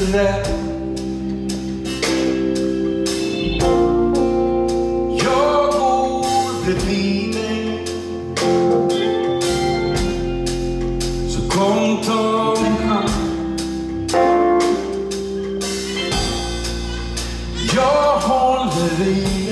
bättre Jag går bredvid dig Så kom ta min hand. Jag håller i dig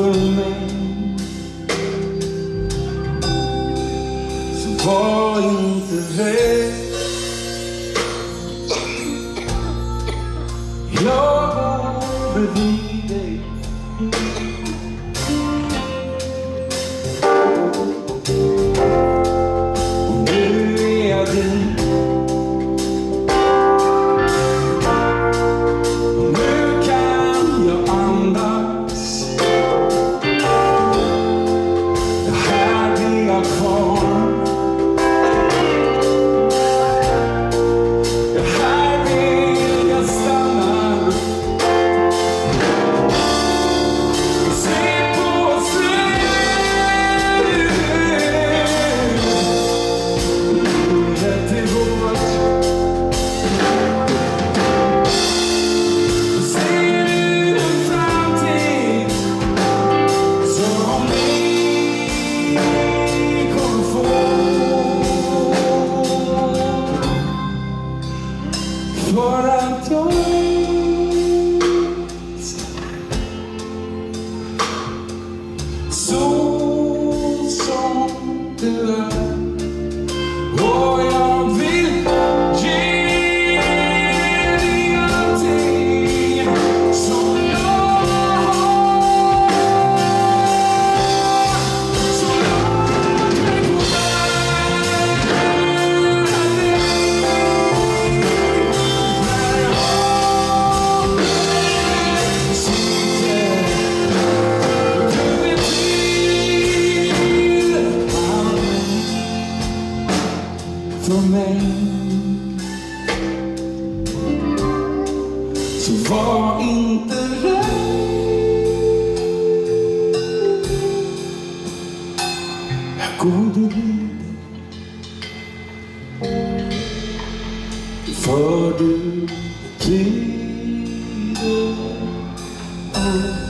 for me. So volume today. You're every day. Så var inte rädd. Här går det vidare För du betyder allt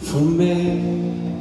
for me.